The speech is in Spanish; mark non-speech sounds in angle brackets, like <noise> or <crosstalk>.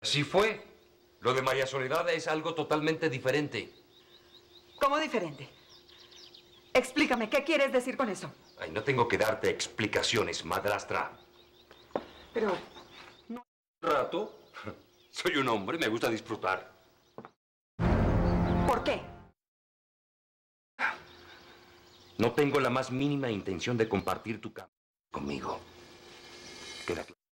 Así fue. Lo de María Soledad es algo totalmente diferente. ¿Cómo diferente? Explícame, ¿qué quieres decir con eso? Ay, no tengo que darte explicaciones, madrastra. Pero... no rato? <laughs> Soy un hombre, me gusta disfrutar. ¿Por qué? No tengo la más mínima intención de compartir tu cama conmigo. Queda claro.